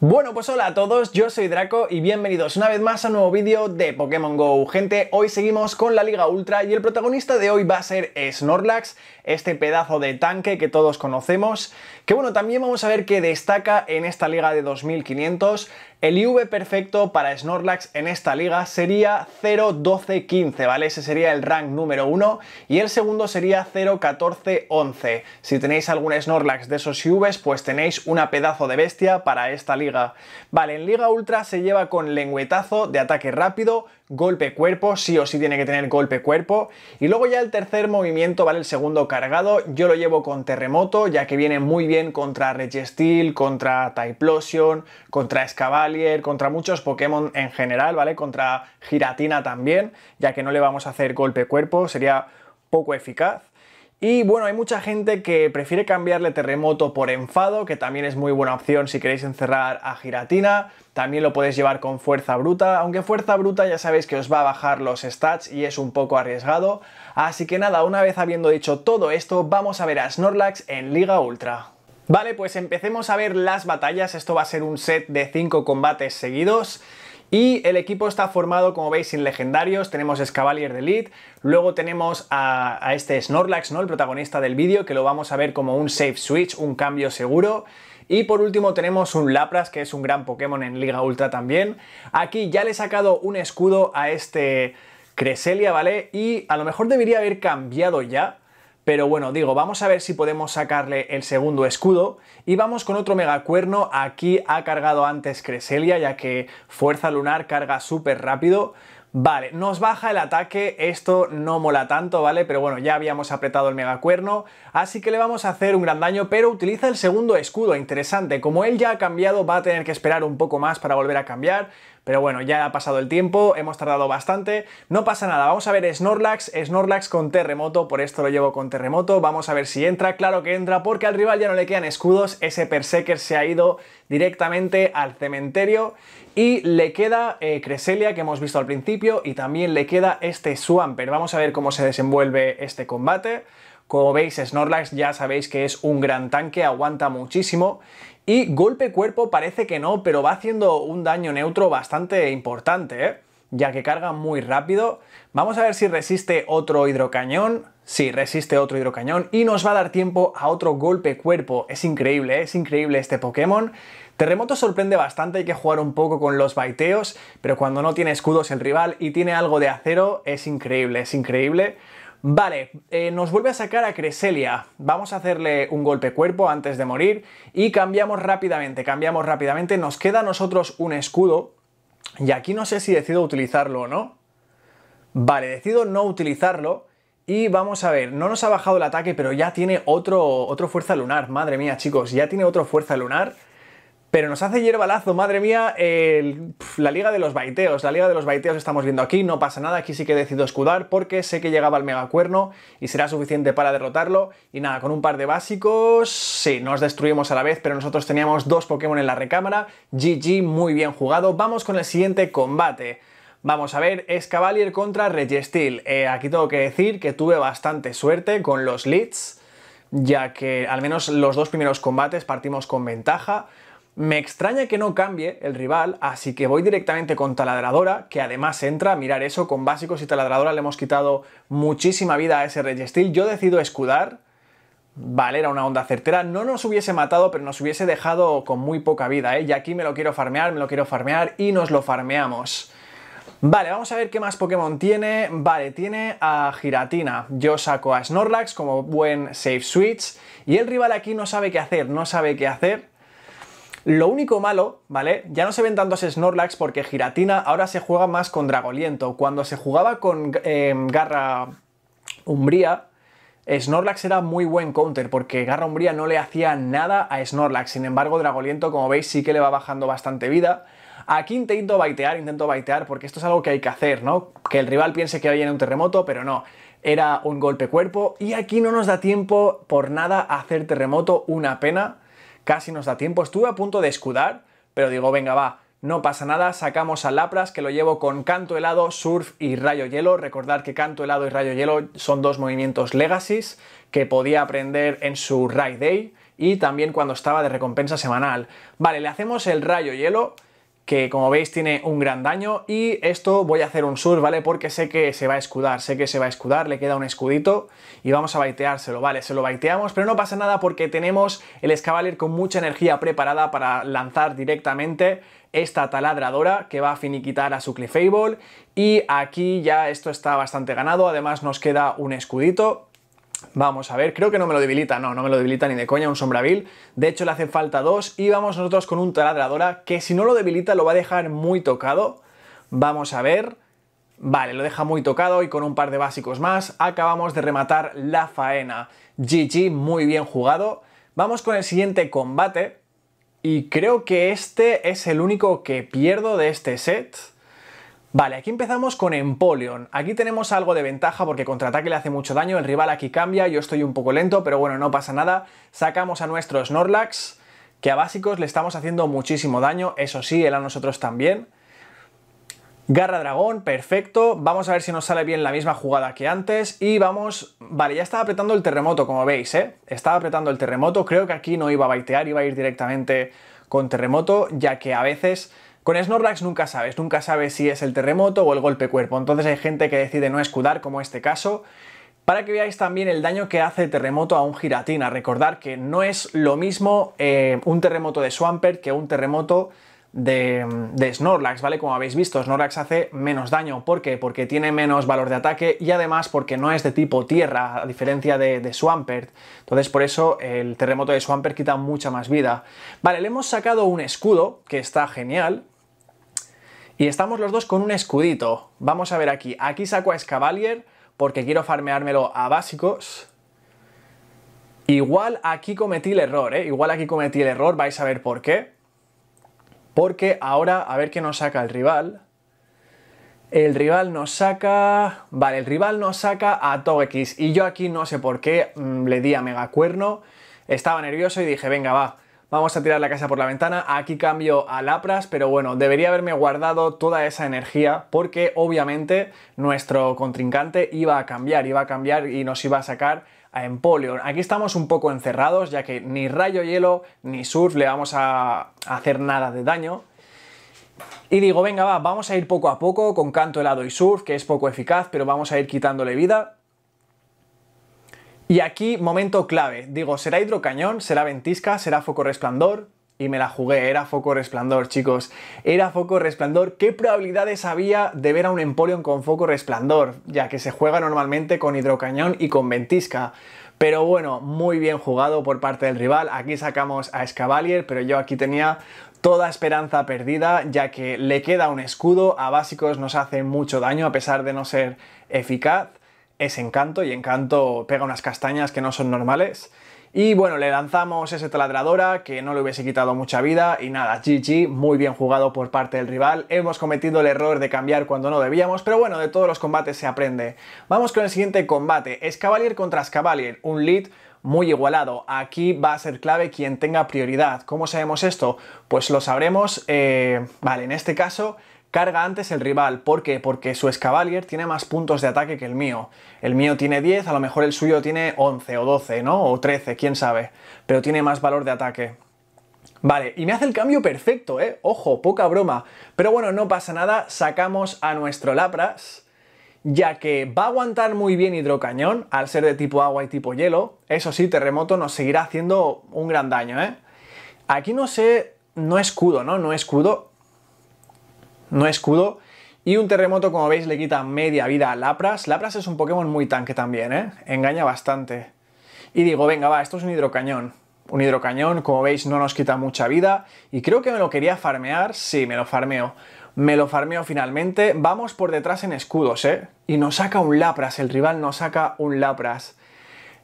Bueno, pues hola a todos, yo soy Draco y bienvenidos una vez más a un nuevo vídeo de Pokémon GO. Gente, hoy seguimos con la Liga Ultra y el protagonista de hoy va a ser Snorlax, este pedazo de tanque que todos conocemos, que bueno, también vamos a ver que destaca en esta liga de 2500. El IV perfecto para Snorlax en esta liga sería 0-12-15, ¿vale? Ese sería el rank número 1 y el segundo sería 0-14-11. Si tenéis algún Snorlax de esos IVs, pues tenéis una pedazo de bestia para esta liga. Vale, en Liga Ultra se lleva con lengüetazo de ataque rápido, golpe cuerpo, sí o sí tiene que tener golpe cuerpo. Y luego ya el tercer movimiento, ¿vale? El segundo cargado, yo lo llevo con terremoto, ya que viene muy bien contra Registeel, contra Typhlosion, contra Escaval contra muchos Pokémon en general, ¿vale? Contra Giratina también, ya que no le vamos a hacer golpe cuerpo, sería poco eficaz. Y bueno, hay mucha gente que prefiere cambiarle terremoto por enfado, que también es muy buena opción si queréis encerrar a Giratina. También lo podéis llevar con fuerza bruta, aunque fuerza bruta ya sabéis que os va a bajar los stats y es un poco arriesgado. Así que nada, una vez habiendo dicho todo esto, vamos a ver a Snorlax en Liga Ultra. Vale, pues empecemos a ver las batallas. Esto va a ser un set de 5 combates seguidos. Y el equipo está formado, como veis, sin legendarios. Tenemos Escavalier de Elite. Luego tenemos a, este Snorlax, ¿no? El protagonista del vídeo, que lo vamos a ver como un safe switch, un cambio seguro. Y por último tenemos un Lapras, que es un gran Pokémon en Liga Ultra también. Aquí ya le he sacado un escudo a este Cresselia, ¿vale? Y a lo mejor debería haber cambiado ya pero bueno, digo, vamos a ver si podemos sacarle el segundo escudo. Y vamos con otro megacuerno. Aquí ha cargado antes Cresselia, ya que Fuerza Lunar carga súper rápido. Vale, nos baja el ataque, esto no mola tanto, ¿vale? Pero bueno, ya habíamos apretado el megacuerno, así que le vamos a hacer un gran daño, pero utiliza el segundo escudo, interesante. Como él ya ha cambiado, va a tener que esperar un poco más para volver a cambiar, pero bueno, ya ha pasado el tiempo, hemos tardado bastante, no pasa nada, vamos a ver Snorlax, Snorlax con terremoto, por esto lo llevo con terremoto, vamos a ver si entra, claro que entra, porque al rival ya no le quedan escudos, ese Perseker se ha ido directamente al cementerio. Y le queda eh, Cresselia que hemos visto al principio y también le queda este Swampert, vamos a ver cómo se desenvuelve este combate. Como veis, Snorlax ya sabéis que es un gran tanque, aguanta muchísimo y golpe cuerpo parece que no, pero va haciendo un daño neutro bastante importante, ¿eh? ya que carga muy rápido. Vamos a ver si resiste otro hidrocañón. Sí, resiste otro hidrocañón y nos va a dar tiempo a otro golpe cuerpo. Es increíble, es increíble este Pokémon. Terremoto sorprende bastante, hay que jugar un poco con los baiteos, pero cuando no tiene escudos el rival y tiene algo de acero, es increíble, es increíble. Vale, eh, nos vuelve a sacar a Cresselia. Vamos a hacerle un golpe cuerpo antes de morir y cambiamos rápidamente, cambiamos rápidamente. Nos queda a nosotros un escudo y aquí no sé si decido utilizarlo o no. Vale, decido no utilizarlo y vamos a ver, no nos ha bajado el ataque, pero ya tiene otro, otro fuerza lunar. Madre mía, chicos, ya tiene otro fuerza lunar. Pero nos hace hierbalazo, madre mía, la liga de los baiteos. La liga de los baiteos estamos viendo aquí, no pasa nada, aquí sí que decido escudar porque sé que llegaba el megacuerno y será suficiente para derrotarlo. Y nada, con un par de básicos, sí, nos destruimos a la vez, pero nosotros teníamos dos Pokémon en la recámara. GG, muy bien jugado. Vamos con el siguiente combate. Vamos a ver, Escavalier contra Registeel. Eh, aquí tengo que decir que tuve bastante suerte con los leads, ya que al menos los dos primeros combates partimos con ventaja. Me extraña que no cambie el rival, así que voy directamente con taladradora, que además entra, mirar eso, con básicos y taladradora le hemos quitado muchísima vida a ese Registeel. Yo decido escudar, vale, era una onda certera, no nos hubiese matado, pero nos hubiese dejado con muy poca vida, ¿eh? Y aquí me lo quiero farmear, me lo quiero farmear y nos lo farmeamos. Vale, vamos a ver qué más Pokémon tiene. Vale, tiene a Giratina. Yo saco a Snorlax como buen safe switch. Y el rival aquí no sabe qué hacer, no sabe qué hacer. Lo único malo, ¿vale? Ya no se ven tantos Snorlax porque Giratina ahora se juega más con Dragoliento. Cuando se jugaba con em, Garra Umbría, Snorlax era muy buen counter porque Garra Umbría no le hacía nada a Snorlax. Sin embargo, Dragoliento, como veis, sí que le va bajando bastante vida. Aquí intento baitear, intento baitear porque esto es algo que hay que hacer, ¿no? Que el rival piense que viene un terremoto, pero no. Era un golpe cuerpo y aquí no nos da tiempo por nada a hacer terremoto, una pena casi nos da tiempo. Estuve a punto de escudar, pero digo, venga, va, no pasa nada, sacamos a Lapras, que lo llevo con Canto Helado, Surf y Rayo Hielo. Recordad que Canto Helado y Rayo Hielo son dos movimientos Legacies que podía aprender en su Raid Day y también cuando estaba de recompensa semanal. Vale, le hacemos el rayo hielo, que como veis tiene un gran daño y esto voy a hacer un sur, ¿vale? Porque sé que se va a escudar, sé que se va a escudar, le queda un escudito y vamos a baiteárselo, ¿vale? Se lo baiteamos, pero no pasa nada porque tenemos el Escavalier con mucha energía preparada para lanzar directamente esta taladradora que va a finiquitar a su Clefable y aquí ya esto está bastante ganado, además nos queda un escudito Vamos a ver, creo que no me lo debilita, no, no me lo debilita ni de coña un Sombravil. De hecho le hace falta dos y vamos nosotros con un taladradora que si no lo debilita lo va a dejar muy tocado. Vamos a ver... Vale, lo deja muy tocado y con un par de básicos más acabamos de rematar la faena. GG, muy bien jugado. Vamos con el siguiente combate y creo que este es el único que pierdo de este set. Vale, aquí empezamos con Empoleon. Aquí tenemos algo de ventaja porque contraataque le hace mucho daño, el rival aquí cambia, yo estoy un poco lento, pero bueno, no pasa nada. Sacamos a nuestro Snorlax, que a básicos le estamos haciendo muchísimo daño, eso sí, él a nosotros también. Garra dragón, perfecto. Vamos a ver si nos sale bien la misma jugada que antes. Y vamos... Vale, ya estaba apretando el terremoto, como veis, ¿eh? Estaba apretando el terremoto. Creo que aquí no iba a baitear, iba a ir directamente con terremoto, ya que a veces con Snorlax nunca sabes, nunca sabes si es el terremoto o el golpe cuerpo, entonces hay gente que decide no escudar, como este caso, para que veáis también el daño que hace terremoto a un giratina. Recordar que no es lo mismo eh, un terremoto de Swampert que un terremoto de, Snorlax, ¿vale? Como habéis visto, Snorlax hace menos daño. ¿Por qué? Porque tiene menos valor de ataque y además porque no es de tipo tierra, a diferencia de, de Swampert. Entonces, por eso el terremoto de Swampert quita mucha más vida. Vale, le hemos sacado un escudo, que está genial, y estamos los dos con un escudito. Vamos a ver aquí. Aquí saco a Escavalier porque quiero farmeármelo a básicos. Igual aquí cometí el error, ¿eh? Igual aquí cometí el error, vais a ver por qué. Porque ahora, a ver qué nos saca el rival. El rival nos saca... Vale, el rival nos saca a Togekiss. Y yo aquí no sé por qué mm, le di a Megacuerno. Estaba nervioso y dije, venga, va Vamos a tirar la casa por la ventana, aquí cambio a Lapras, pero bueno, debería haberme guardado toda esa energía porque obviamente nuestro contrincante iba a cambiar, iba a cambiar y nos iba a sacar a Empoleon. Aquí estamos un poco encerrados ya que ni Rayo Hielo ni Surf le vamos a hacer nada de daño. Y digo, venga va, vamos a ir poco a poco con Canto Helado y Surf, que es poco eficaz, pero vamos a ir quitándole vida. Y aquí, momento clave. Digo, ¿será hidrocañón? ¿Será ventisca? ¿Será foco resplandor? Y me la jugué, era foco resplandor, chicos. Era foco resplandor. ¿Qué probabilidades había de ver a un Empoleon con foco resplandor? Ya que se juega normalmente con hidrocañón y con ventisca. Pero bueno, muy bien jugado por parte del rival. Aquí sacamos a Escavalier, pero yo aquí tenía toda esperanza perdida, ya que le queda un escudo. A básicos nos hace mucho daño, a pesar de no ser eficaz es Encanto y Encanto pega unas castañas que no son normales. Y bueno, le lanzamos ese taladradora que no le hubiese quitado mucha vida y nada, GG, muy bien jugado por parte del rival. Hemos cometido el error de cambiar cuando no debíamos, pero bueno, de todos los combates se aprende. Vamos con el siguiente combate, Escavalier contra Escavalier, un lead muy igualado. Aquí va a ser clave quien tenga prioridad. ¿Cómo sabemos esto? Pues lo sabremos, eh, vale, en este caso carga antes el rival. ¿Por qué? Porque su Escavalier tiene más puntos de ataque que el mío. El mío tiene 10, a lo mejor el suyo tiene 11 o 12, ¿no? O 13, quién sabe. Pero tiene más valor de ataque. Vale, y me hace el cambio perfecto, ¿eh? Ojo, poca broma. Pero bueno, no pasa nada, sacamos a nuestro Lapras, ya que va a aguantar muy bien Hidrocañón, al ser de tipo agua y tipo hielo. Eso sí, Terremoto nos seguirá haciendo un gran daño, ¿eh? Aquí no sé, no escudo, ¿no? No escudo, no escudo. Y un terremoto, como veis, le quita media vida a Lapras. Lapras es un Pokémon muy tanque también, ¿eh? Engaña bastante. Y digo, venga, va, esto es un hidrocañón. Un hidrocañón, como veis, no nos quita mucha vida. Y creo que me lo quería farmear. Sí, me lo farmeo. Me lo farmeo finalmente. Vamos por detrás en escudos, ¿eh? Y nos saca un Lapras. El rival nos saca un Lapras.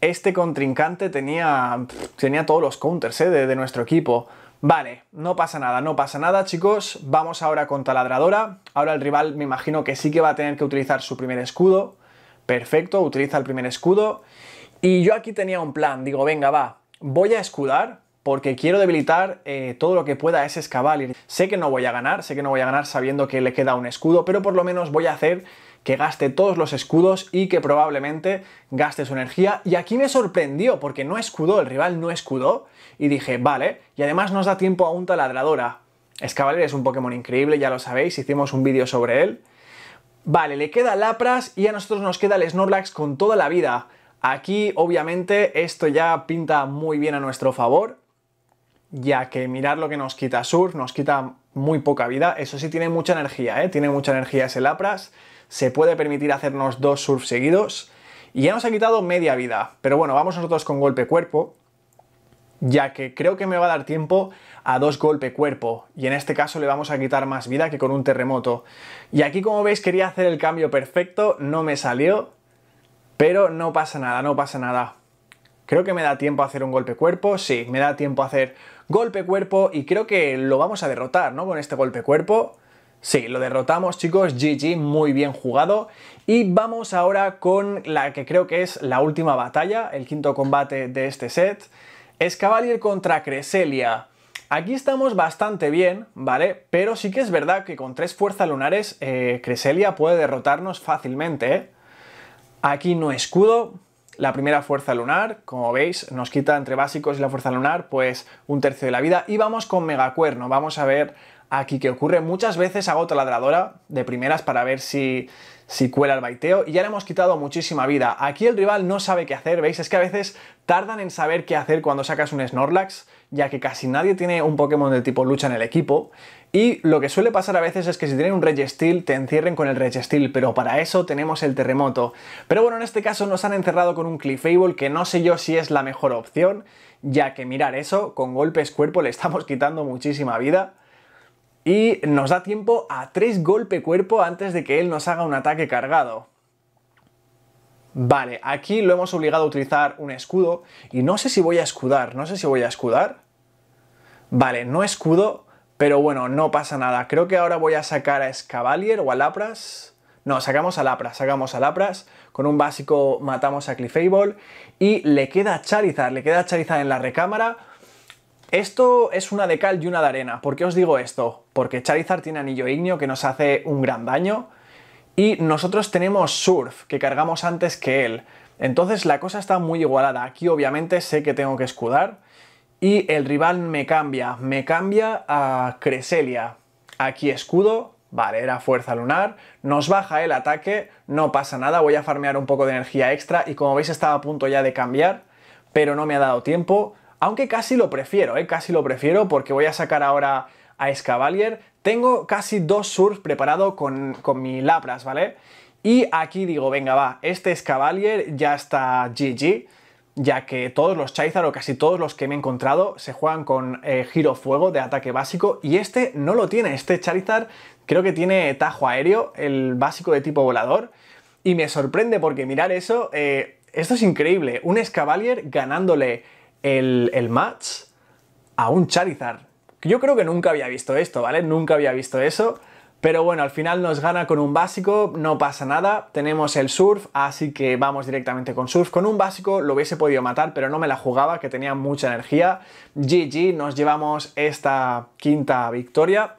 Este contrincante tenía, tenía todos los counters ¿eh? de nuestro equipo. Vale, no pasa nada, no pasa nada chicos, vamos ahora con taladradora, ahora el rival me imagino que sí que va a tener que utilizar su primer escudo, perfecto, utiliza el primer escudo, y yo aquí tenía un plan, digo venga va, voy a escudar porque quiero debilitar eh, todo lo que pueda ese Escavalier. Sé que no voy a ganar, sé que no voy a ganar sabiendo que le queda un escudo, pero por lo menos voy a hacer que gaste todos los escudos y que probablemente gaste su energía. Y aquí me sorprendió porque no escudó, el rival no escudó. Y dije, vale, y además nos da tiempo a un taladradora. Escavalier es un Pokémon increíble, ya lo sabéis, hicimos un vídeo sobre él. Vale, le queda Lapras y a nosotros nos queda el Snorlax con toda la vida. Aquí, obviamente, esto ya pinta muy bien a nuestro favor, ya que mirar lo que nos quita Surf, nos quita muy poca vida. Eso sí, tiene mucha energía, ¿eh? Tiene mucha energía ese Lapras. Se puede permitir hacernos dos Surf seguidos. Y ya nos ha quitado media vida. Pero bueno, vamos nosotros con golpe cuerpo ya que creo que me va a dar tiempo a dos golpe cuerpo y en este caso le vamos a quitar más vida que con un terremoto. Y aquí como veis quería hacer el cambio perfecto, no me salió, pero no pasa nada, no pasa nada. Creo que me da tiempo a hacer un golpe cuerpo, sí, me da tiempo a hacer golpe cuerpo y creo que lo vamos a derrotar, ¿no? Con este golpe cuerpo. Sí, lo derrotamos chicos, GG, muy bien jugado. Y vamos ahora con la que creo que es la última batalla, el quinto combate de este set. Escavalier contra Creselia. Aquí estamos bastante bien, ¿vale? Pero sí que es verdad que con tres fuerzas lunares eh, Creselia puede derrotarnos fácilmente, ¿eh? Aquí no escudo, la primera fuerza lunar, como veis, nos quita entre básicos y la fuerza lunar, pues un tercio de la vida. Y vamos con megacuerno, vamos a ver aquí qué ocurre. Muchas veces hago taladradora de primeras para ver si, si cuela el baiteo y ya le hemos quitado muchísima vida. Aquí el rival no sabe qué hacer, ¿veis? Es que a veces tardan en saber qué hacer cuando sacas un Snorlax, ya que casi nadie tiene un Pokémon de tipo lucha en el equipo. Y lo que suele pasar a veces es que si tienen un Registeel te encierren con el Registeel, pero para eso tenemos el Terremoto. Pero bueno, en este caso nos han encerrado con un Clefable que no sé yo si es la mejor opción, ya que mirar eso, con golpes cuerpo le estamos quitando muchísima vida y nos da tiempo a 3 golpe cuerpo antes de que él nos haga un ataque cargado. Vale, aquí lo hemos obligado a utilizar un escudo y no sé si voy a escudar, no sé si voy a escudar. Vale, no escudo, pero bueno, no pasa nada. Creo que ahora voy a sacar a Scavalier o a Lapras. No, sacamos a Lapras, sacamos a Lapras. Con un básico matamos a Clefable y le queda Charizard, le queda Charizard en la recámara esto es una de cal y una de arena. ¿Por qué os digo esto? Porque Charizard tiene anillo ignio que nos hace un gran daño y nosotros tenemos Surf que cargamos antes que él. Entonces la cosa está muy igualada. Aquí obviamente sé que tengo que escudar y el rival me cambia. Me cambia a Creselia. Aquí escudo, Vale, era fuerza lunar, nos baja el ataque, no pasa nada, voy a farmear un poco de energía extra y como veis estaba a punto ya de cambiar, pero no me ha dado tiempo, aunque casi lo prefiero, ¿eh? casi lo prefiero porque voy a sacar ahora a Escavalier. Tengo casi dos surfs preparados con, con mi Lapras, ¿vale? Y aquí digo, venga, va, este Escavalier ya está GG, ya que todos los Charizard o casi todos los que me he encontrado se juegan con eh, giro fuego de ataque básico y este no lo tiene, este Charizard creo que tiene tajo aéreo, el básico de tipo volador, y me sorprende porque mirar eso, eh, esto es increíble, un Escavalier ganándole el, match a un Charizard. Yo creo que nunca había visto esto, ¿vale? Nunca había visto eso. Pero bueno, al final nos gana con un básico, no pasa nada, tenemos el surf, así que vamos directamente con surf. Con un básico lo hubiese podido matar, pero no me la jugaba, que tenía mucha energía. GG, nos llevamos esta quinta victoria.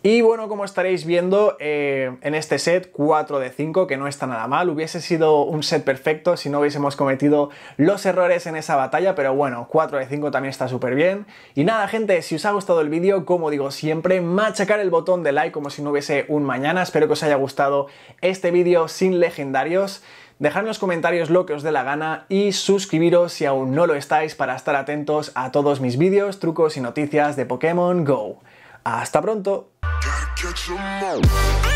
Y bueno, como estaréis viendo, eh, en este set 4 de 5, que no está nada mal, hubiese sido un set perfecto si no hubiésemos cometido los errores en esa batalla, pero bueno, 4 de 5 también está súper bien. Y nada, gente, si os ha gustado el vídeo, como digo siempre, machacar el botón de like como si no hubiese un mañana. Espero que os haya gustado este vídeo sin legendarios. Dejad en los comentarios lo que os dé la gana y suscribiros si aún no lo estáis para estar atentos a todos mis vídeos, trucos y noticias de Pokémon GO. ¡Hasta pronto! Catch 'em all.